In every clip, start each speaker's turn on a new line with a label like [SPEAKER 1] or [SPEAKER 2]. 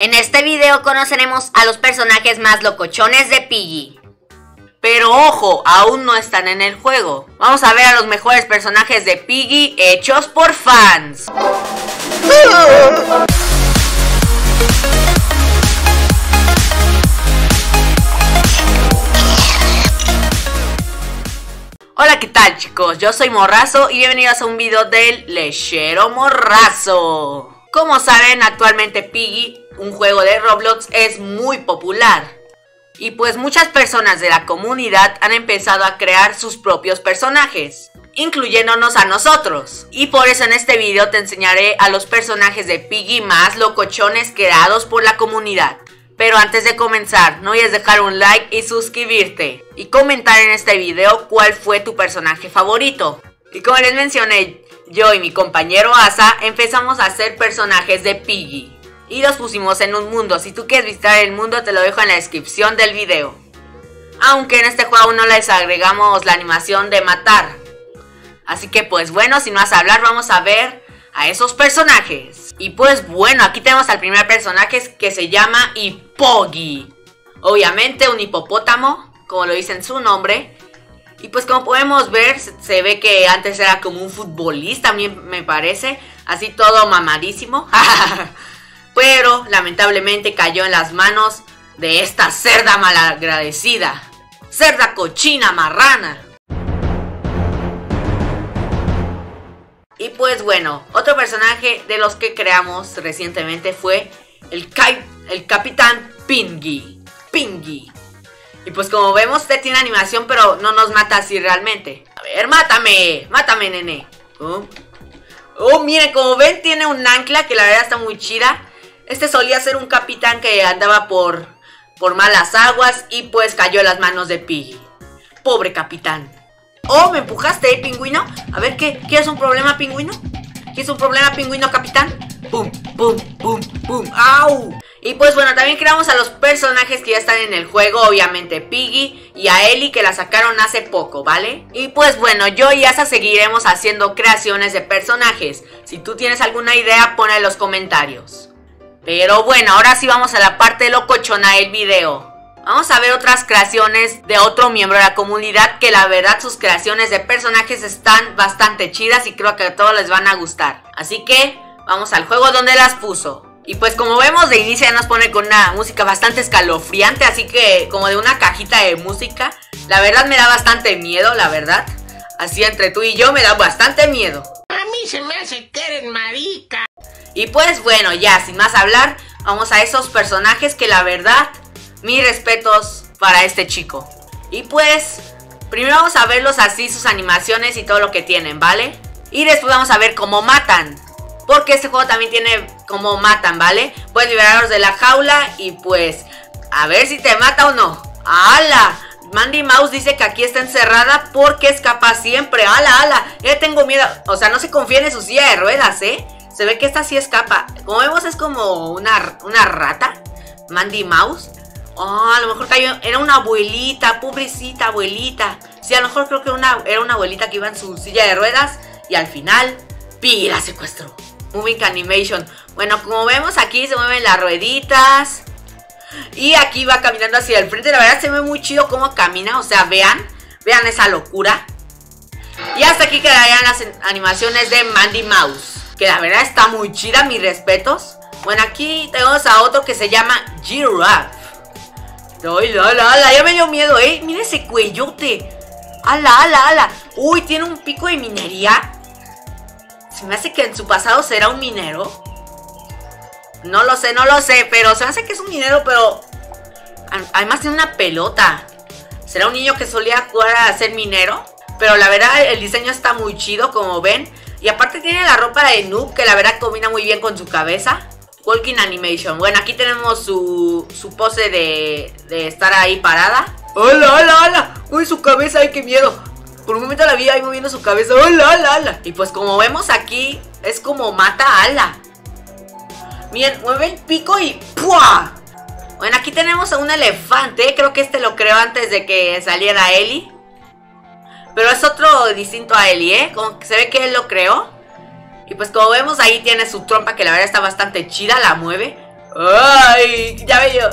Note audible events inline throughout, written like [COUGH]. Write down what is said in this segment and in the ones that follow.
[SPEAKER 1] En este video conoceremos a los personajes más locochones de Piggy.
[SPEAKER 2] Pero ojo, aún no están en el juego. Vamos a ver a los mejores personajes de Piggy hechos por fans. Hola, ¿qué tal chicos? Yo soy Morrazo y bienvenidos a un video del Lechero Morrazo. Como saben, actualmente Piggy, un juego de Roblox, es muy popular. Y pues muchas personas de la comunidad han empezado a crear sus propios personajes, incluyéndonos a nosotros. Y por eso en este video te enseñaré a los personajes de Piggy más locochones creados por la comunidad. Pero antes de comenzar, no olvides dejar un like y suscribirte. Y comentar en este video cuál fue tu personaje favorito. Y como les mencioné, yo y mi compañero Asa empezamos a hacer personajes de Piggy. Y los pusimos en un mundo. Si tú quieres visitar el mundo te lo dejo en la descripción del video. Aunque en este juego no les agregamos la animación de matar. Así que pues bueno, sin más hablar vamos a ver a esos personajes. Y pues bueno, aquí tenemos al primer personaje que se llama Hipoggy. Obviamente un hipopótamo, como lo dice en su nombre. Y pues como podemos ver, se ve que antes era como un futbolista, me parece. Así todo mamadísimo. [LAUGHS] Pero lamentablemente cayó en las manos de esta cerda malagradecida. Cerda cochina marrana. Y pues bueno, otro personaje de los que creamos recientemente fue el, el Capitán Pingy. Pingy. Y pues como vemos, usted tiene animación, pero no nos mata así realmente. A ver, mátame, mátame, nene. Oh, oh miren, como ven, tiene un ancla que la verdad está muy chida. Este solía ser un capitán que andaba por, por malas aguas y pues cayó en las manos de Piggy. Pobre capitán. Oh, me empujaste, ¿eh, pingüino? A ver, ¿qué? ¿Quieres un problema, pingüino? ¿Quieres un problema, pingüino, capitán? ¡Pum, pum, pum, pum! ¡Au! Y pues bueno, también creamos a los personajes que ya están en el juego, obviamente Piggy y a Ellie que la sacaron hace poco, ¿vale? Y pues bueno, yo y Asa seguiremos haciendo creaciones de personajes. Si tú tienes alguna idea, pon en los comentarios. Pero bueno, ahora sí vamos a la parte locochona del video. Vamos a ver otras creaciones de otro miembro de la comunidad que la verdad sus creaciones de personajes están bastante chidas y creo que a todos les van a gustar. Así que vamos al juego donde las puso. Y pues como vemos de inicio ya nos pone con una música bastante escalofriante, así que como de una cajita de música. La verdad me da bastante miedo, la verdad. Así entre tú y yo me da bastante miedo.
[SPEAKER 3] A mí se me hace que eres.
[SPEAKER 2] Y pues bueno, ya sin más hablar, vamos a esos personajes que la verdad, mis respetos para este chico. Y pues, primero vamos a verlos así, sus animaciones y todo lo que tienen, ¿vale? Y después vamos a ver cómo matan. Porque este juego también tiene como matan, ¿vale? Puedes liberarlos de la jaula y pues a ver si te mata o no. ¡Hala! Mandy Mouse dice que aquí está encerrada porque escapa siempre. ¡Hala, ala! Ya tengo miedo. O sea, no se confía en su silla de ruedas, ¿eh? Se ve que esta sí escapa. Como vemos es como una, una rata. Mandy Mouse. Oh, a lo mejor cayó. Era una abuelita, pobrecita abuelita. Sí, a lo mejor creo que una, era una abuelita que iba en su silla de ruedas. Y al final, pira secuestro. Moving Animation. Bueno, como vemos aquí se mueven las rueditas. Y aquí va caminando hacia el frente. La verdad se ve muy chido cómo camina. O sea, vean. Vean esa locura. Y hasta aquí quedarían las animaciones de Mandy Mouse. Que la verdad está muy chida, mis respetos. Bueno, aquí tenemos a otro que se llama Giraffe. ¡Ay, la, la, la! Ya me dio miedo, ¿eh? Mira ese cuellote. ¡Ala, ala, ala! Uy, tiene un pico de minería. Se me hace que en su pasado será un minero. No lo sé, no lo sé, pero se me hace que es un minero, pero... Además tiene una pelota. ¿Será un niño que solía jugar a ser minero? Pero la verdad el diseño está muy chido, como ven. Y aparte tiene la ropa de Noob, que la verdad combina muy bien con su cabeza. Walking Animation. Bueno, aquí tenemos su, su pose de, de estar ahí parada. ¡Hola, hola, hola! ¡Uy, su cabeza! ¡Ay, qué miedo! Por un momento la vi ahí moviendo su cabeza. ¡Hola, hola, hola! Y pues como vemos aquí, es como mata a Ala. Miren, mueve el pico y ¡pua! Bueno, aquí tenemos a un elefante. Creo que este lo creo antes de que saliera Eli. Pero es otro distinto a Eli, ¿eh? Como que se ve que él lo creó. Y pues como vemos ahí tiene su trompa que la verdad está bastante chida, la mueve. Ay, ya veo.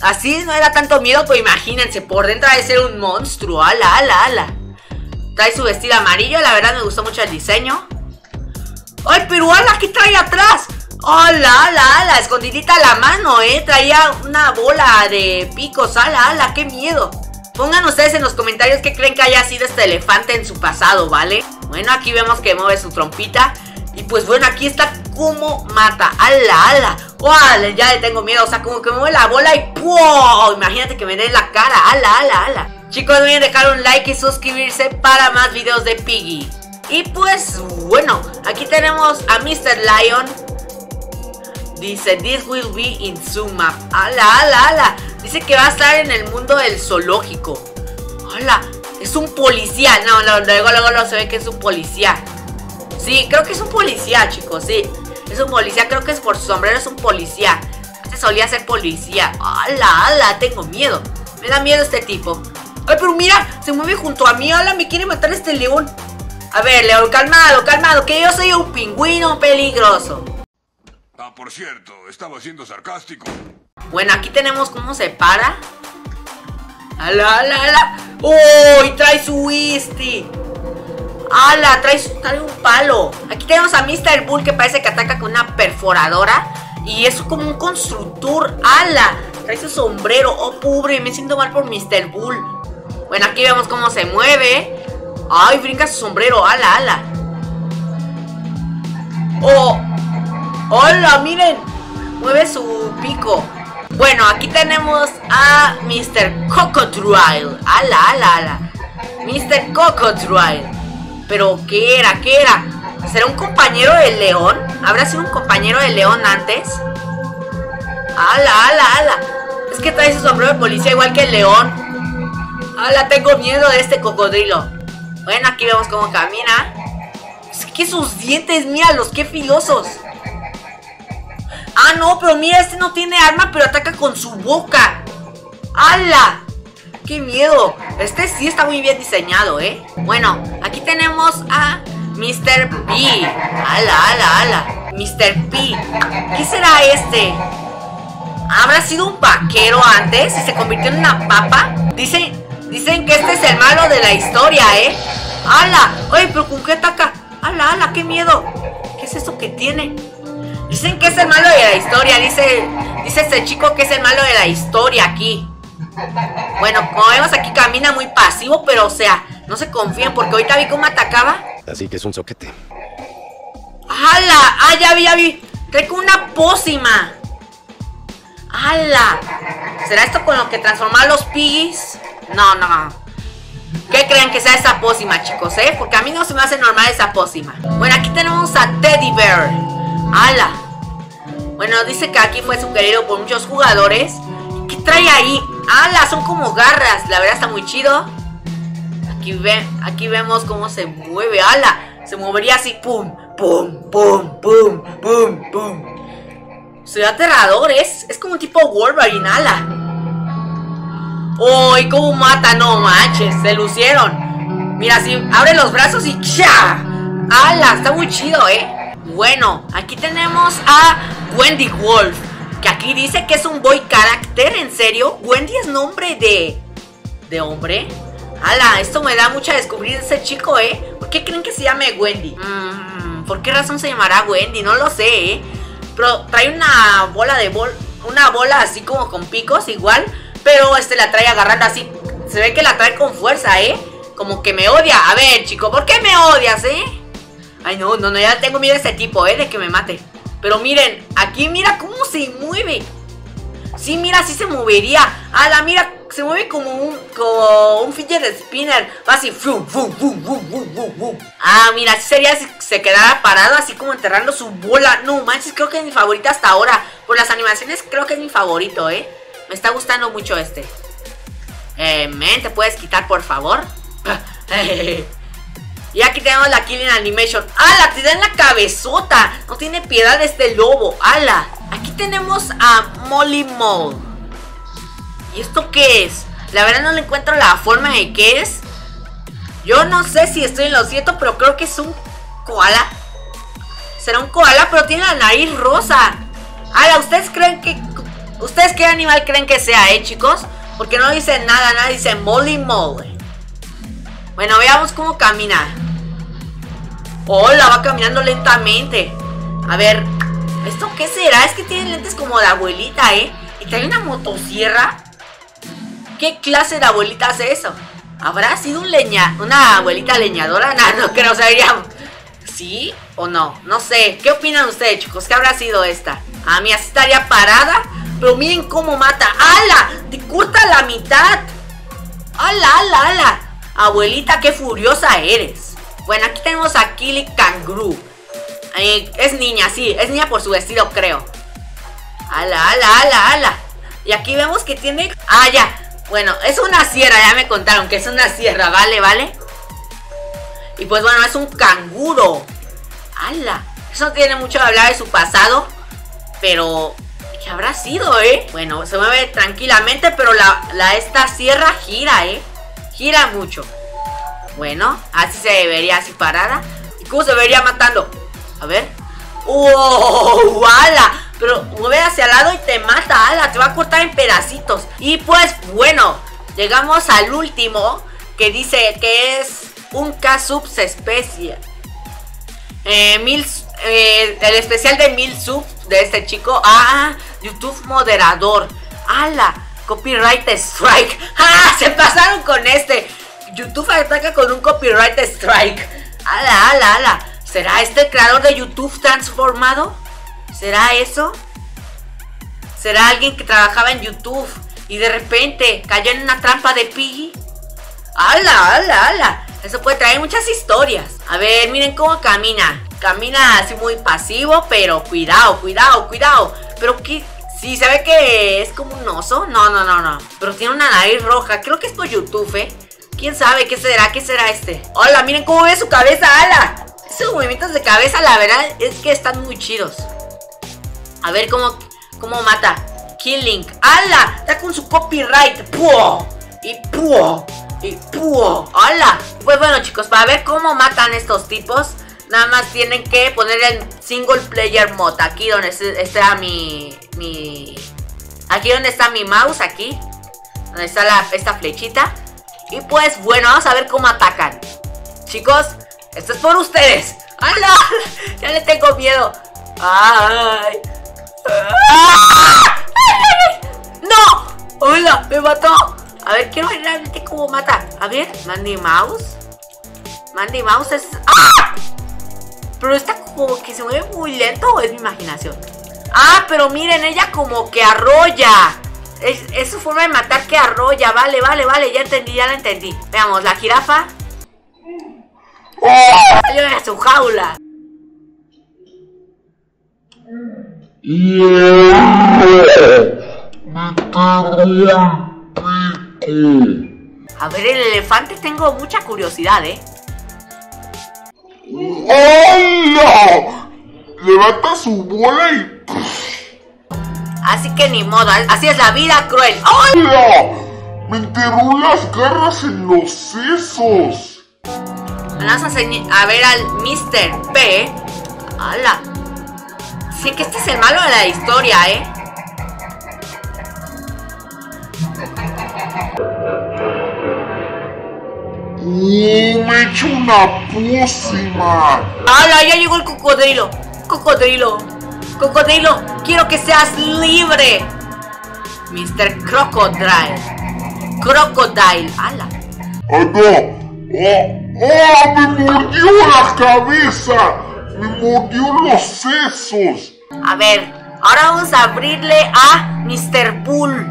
[SPEAKER 2] Así no era tanto miedo, pero imagínense, por dentro de ser un monstruo. Ala, ala, ala. Trae su vestido amarillo, la verdad me gustó mucho el diseño. ¡Ay, pero ala! ¿Qué trae atrás? ¡Ala, ala, ala! Escondidita la mano, ¿eh? Traía una bola de picos. ¡Ala, ala! ¡Qué miedo! Pongan ustedes en los comentarios qué creen que haya sido este elefante en su pasado, ¿vale? Bueno, aquí vemos que mueve su trompita. Y pues bueno, aquí está como mata. ¡Ala, ala! ¡Ala! Ya le tengo miedo. O sea, como que mueve la bola y ¡pum! Imagínate que me dé la cara. ¡Ala, ala, ala! Chicos, no olviden dejar un like y suscribirse para más videos de Piggy. Y pues bueno, aquí tenemos a Mr. Lion. Dice, this will be in Zuma. ¡Ala, ala, ala! Dice que va a estar en el mundo del zoológico. ¡Hala! Es un policía. No, no, luego, luego no se ve que es un policía. Sí, creo que es un policía, chicos, sí. Es un policía, creo que es por su sombrero, es un policía. Antes solía ser policía. ¡Hala, hala! Tengo miedo. Me da miedo este tipo. ¡Ay, pero mira! Se mueve junto a mí. ¡Hala! Me quiere matar este león. A ver, león, calmado, calmado. Que yo soy un pingüino peligroso.
[SPEAKER 4] Ah, por cierto, estaba siendo sarcástico.
[SPEAKER 2] Bueno, aquí tenemos cómo se para. ¡Ala, ala, ala! ¡Oh! Y trae su whisky. ¡Hala! Trae, trae un palo. Aquí tenemos a Mr. Bull que parece que ataca con una perforadora. Y es como un constructor. ¡Hala! Trae su sombrero. ¡Oh, pobre! Me siento mal por Mr. Bull. Bueno, aquí vemos cómo se mueve. ¡Ay! Brinca su sombrero. ¡Hala, ala! ¡Oh! ¡Hola! ¡Miren! Mueve su pico. Bueno, aquí tenemos a Mr. Cocodrile. ¡Hala, ala, ala! Mr. Cocodrile. Pero, ¿qué era? ¿Qué era? ¿Será un compañero del león? ¿Habrá sido un compañero del león antes? ¡Hala, ala, ala! Es que trae su sombrero de policía igual que el león. ¡Hala! Tengo miedo de este cocodrilo. Bueno, aquí vemos cómo camina. Es que sus dientes, míralos, qué filosos. Ah, no, pero mira, este no tiene arma, pero ataca con su boca. ¡Hala! ¡Qué miedo! Este sí está muy bien diseñado, ¿eh? Bueno, aquí tenemos a Mr. P. ¡Hala, hala, hala! Mr. P. ¿Qué será este? ¿Habrá sido un vaquero antes y se convirtió en una papa? Dicen, dicen que este es el malo de la historia, ¿eh? ¡Hala! ¡Oye, pero con qué ataca! ¡Hala, hala! ¡Qué miedo! ¿Qué es eso que tiene? Dicen que es el malo de la historia. Dice, dice este chico que es el malo de la historia aquí. Bueno, como vemos aquí camina muy pasivo, pero o sea, no se confíen porque ahorita vi cómo atacaba.
[SPEAKER 5] Así que es un soquete.
[SPEAKER 2] ¡Hala! ¡Ah, ya vi, ya vi! Trae con una pócima. ¡Hala! ¿Será esto con lo que transformar los piggies? No, no. ¿Qué creen que sea esa pócima, chicos, eh? Porque a mí no se me hace normal esa pócima. Bueno, aquí tenemos a Teddy Bear. ¡Hala! Bueno, dice que aquí fue sugerido por muchos jugadores. ¿Qué trae ahí? ¡Hala! Son como garras. La verdad está muy chido. Aquí, aquí vemos cómo se mueve. ¡Hala! Se movería así. ¡Pum! ¡Pum! ¡Pum! ¡Pum! ¡Pum! ¡Pum! Se ve aterrador. Es, es como tipo Wolverine. ¡Hala! ¡Uy! ¿Cómo mata? No manches. Se lucieron. Mira, así abre los brazos y ¡cha! ¡Hala! Está muy chido, ¿eh? Bueno, aquí tenemos a Wendy Wolf. Que aquí dice que es un boy character, ¿en serio? ¿Wendy es nombre de... de hombre? Ala, esto me da mucho a descubrir ese chico, ¿eh? ¿Por qué creen que se llame Wendy? Mm, ¿Por qué razón se llamará Wendy? No lo sé, ¿eh? Pero trae una bola de bol... Una bola así como con picos, igual. Pero este la trae agarrando así. Se ve que la trae con fuerza, ¿eh? Como que me odia. A ver, chico, ¿por qué me odias, eh? Ay, no, no, no, ya tengo miedo de ese tipo, ¿eh? De que me mate. Pero miren, aquí mira cómo se mueve. Sí, mira, sí se movería. Ala, mira, se mueve como un, como un fidget spinner. Va así. Fum, fum, fum. Ah, mira, así sería si se quedara parado así como enterrando su bola. No manches, creo que es mi favorita hasta ahora. Por las animaciones, creo que es mi favorito, ¿eh? Me está gustando mucho este. Eh, men, ¿te puedes quitar, por favor? [LAUGHS] [LAUGHS] Y aquí tenemos la Killing Animation. ¡Hala! Te en la cabezota. No tiene piedad este lobo. ¡Hala! Aquí tenemos a Molly Moll. ¿Y esto qué es? La verdad no le encuentro la forma de qué es. Yo no sé si estoy en lo cierto, pero creo que es un koala. Será un koala, pero tiene la nariz rosa. Ala, ¿ustedes creen que... ¿Ustedes qué animal creen que sea, eh, chicos? Porque no dicen nada, nada, dicen molly molly. Bueno, veamos cómo camina. Hola, va caminando lentamente. A ver, ¿esto qué será? Es que tiene lentes como de abuelita, ¿eh? Y trae una motosierra. ¿Qué clase de abuelita hace eso? ¿Habrá sido un leña, una abuelita leñadora? [LAUGHS] No, no creo, sería... ¿Sí o no? No sé. ¿Qué opinan ustedes, chicos? ¿Qué habrá sido esta? A mí así estaría parada. Pero miren cómo mata. ¡Hala! ¡Te corta la mitad! ¡Hala, hala, hala! Abuelita, qué furiosa eres. Bueno, aquí tenemos a Killy Kangaroo. Eh, es niña, sí. Es niña por su vestido, creo. ¡Hala, hala, hala, hala! Y aquí vemos que tiene... Ah, ya. Bueno, es una sierra, ya me contaron que es una sierra, ¿vale? ¿Vale? Y pues bueno, es un canguro. ¡Hala! Eso tiene mucho de hablar de su pasado. Pero... ¿Qué habrá sido, eh? Bueno, se mueve tranquilamente, pero la, la esta sierra gira, eh. Gira mucho. Bueno, así se vería así parada. ¿Y cómo se vería matando? A ver. ¡Wow! [LAUGHS] ¡Hala! Pero mueve hacia el lado y te mata, ala, te va a cortar en pedacitos. Y pues bueno, llegamos al último que dice que es un K-subespecie. Eh, mil, eh, el especial de mil sub de este chico. Ah, YouTube moderador. Ala, copyright strike. [LAUGHS] ¡Ah! Se pasaron con este. YouTube ataca con un copyright strike. Ala, ala, ala. ¿Será este creador de YouTube transformado? ¿Será eso? ¿Será alguien que trabajaba en YouTube y de repente cayó en una trampa de Piggy? ¡Hala, hala, hala! Eso puede traer muchas historias. A ver, miren cómo camina. Camina así muy pasivo, pero cuidado, cuidado, cuidado. Pero que... Sí, se que es como un oso. No, no, no, no. Pero tiene una nariz roja. Creo que es por YouTube, ¿eh? ¿Quién sabe qué será? ¿Qué será este? ¡Hola! Miren cómo ve su cabeza, ala. Esos movimientos de cabeza, la verdad, es que están muy chidos. A ver cómo, cómo mata. Killing. ¡Hala! Está con su copyright. ¡Puo! Y puo. Y puo. ¡Hala! Pues bueno, chicos, para ver cómo matan estos tipos, nada más tienen que poner el single player mod. Aquí donde está mi. mi. Aquí donde está mi mouse, aquí. Donde está la, esta flechita. Y pues bueno, vamos a ver cómo atacan. Chicos, esto es por ustedes. ¡Hala! [LAUGHS] Ya le tengo miedo. ¡Ay! ¡No! ¡Hola! ¡Me mató! A ver, quiero ver realmente cómo mata. A ver, Mandy Mouse. Mandy Mouse es. ¡Ah! Pero está como que se mueve muy lento o es mi imaginación. Ah, pero miren, ella como que arrolla. Es, es su forma de matar que arrolla. Vale, vale, vale. Ya entendí, ya la entendí. Veamos, la jirafa. Salió de su jaula. A ver, el elefante tengo mucha curiosidad, ¿eh?
[SPEAKER 5] ¡Hola! Levanta su bola y...
[SPEAKER 2] Así que ni modo, así es la vida cruel.
[SPEAKER 5] ¡Hola! Me enterró las garras en los sesos.
[SPEAKER 2] Vamos a, a ver al Mr. P. ¡Hala! Sí que este es el malo de la historia, ¿eh?
[SPEAKER 5] ¡Oh, me he hecho una pócima!
[SPEAKER 2] ¡Hala! Ya llegó el cocodrilo. Cocodrilo. Cocodrilo, quiero que seas libre. Mr. Crocodile. Crocodile. ¡Hala!
[SPEAKER 5] ¡Ah, no! ¡Oh, oh, me mordió la cabeza! ¡Me mordió los sesos!
[SPEAKER 2] A ver, ahora vamos a abrirle a Mr. Bull.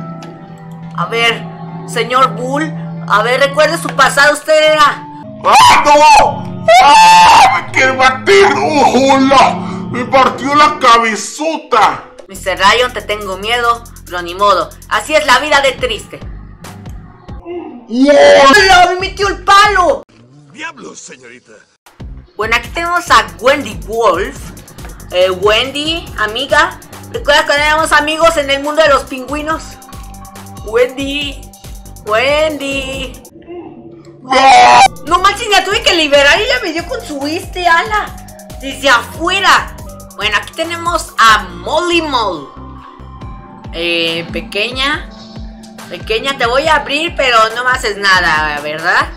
[SPEAKER 2] A ver, señor Bull, a ver, recuerde su pasado, usted era.
[SPEAKER 5] ¡Ah, no! ¡Ah! ¡Me matar! ¡Hola! ¡Me partió la cabezota!
[SPEAKER 2] Mr. Lion, te tengo miedo, pero ni modo. Así es la vida de triste. ¡Hola! ¡Me metió el palo!
[SPEAKER 4] ¡Diablos, señorita!
[SPEAKER 2] Bueno, aquí tenemos a Wendy Wolf. Eh, Wendy, amiga. ¿Recuerdas cuando éramos amigos en el mundo de los pingüinos? Wendy. Wendy. No manches, ya tuve que liberar y ella me dio con su este ala. Desde afuera. Bueno, aquí tenemos a Molly Moll. Eh, pequeña. Pequeña, te voy a abrir, pero no me haces nada, ¿verdad?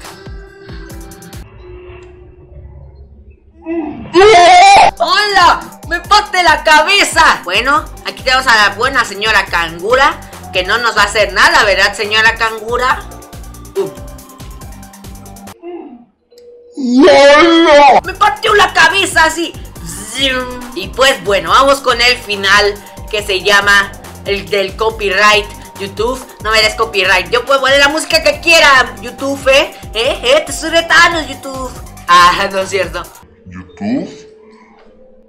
[SPEAKER 2] ¡Hola! ¡Me parte la cabeza! Bueno, aquí tenemos a la buena señora cangura, que no nos va a hacer nada, ¿verdad, señora cangura? ¡Me partió la cabeza así! Y pues bueno, vamos con el final, que se llama el del copyright. YouTube, no me des copyright. Yo puedo poner la música que quiera, YouTube, ¿eh? ¿Eh? ¿Eh? Te estoy retando, YouTube. Ah, [LAUGHS] no es cierto.
[SPEAKER 5] ¿YouTube?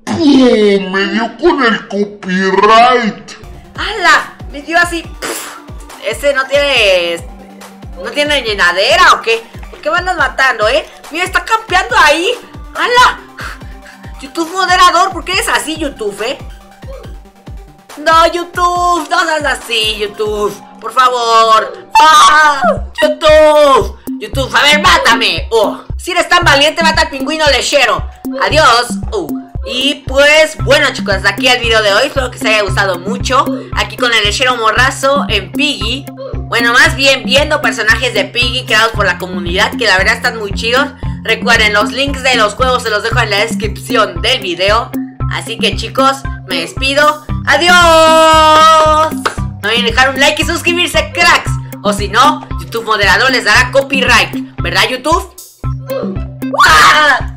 [SPEAKER 5] ¡Pum! Me dio con el copyright.
[SPEAKER 2] ¡Hala! Me dio así. Ese no tiene. ¿No tiene llenadera o qué? ¿Por qué me andas matando, eh? Mira, está campeando ahí. ¡Hala! YouTube moderador, ¿por qué eres así, YouTube, eh? No, YouTube, no seas así, YouTube. Por favor. ¡Ah! YouTube. YouTube, a ver, mátame. Oh. Si eres tan valiente, mata al pingüino lechero. Adiós. Uh. Y pues, bueno chicos, hasta aquí el video de hoy. Espero que os haya gustado mucho. Aquí con el lechero morrazo en Piggy. Bueno, más bien viendo personajes de Piggy creados por la comunidad, que la verdad están muy chidos. Recuerden, los links de los juegos se los dejo en la descripción del video. Así que chicos, me despido. ¡Adiós! No olviden dejar un like y suscribirse, cracks. O si no, YouTube moderador les dará copyright. ¿Verdad, YouTube? ¡Ah!